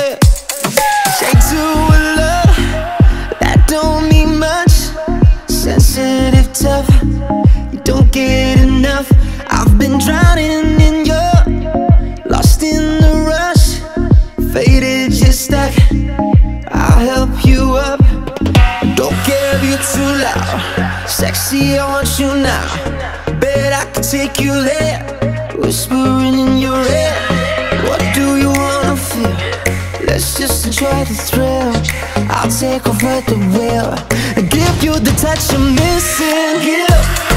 Shake to a love that don't mean much. Sensitive, tough, you don't get enough. I've been drowning in your, lost in the rush, faded, just stuck. I'll help you up. Don't care if you're too loud. Sexy, I want you now. Bet I can take you there. Whispering in your Let's just enjoy the thrill. I'll take over the wheel and give you the touch you're missing. Get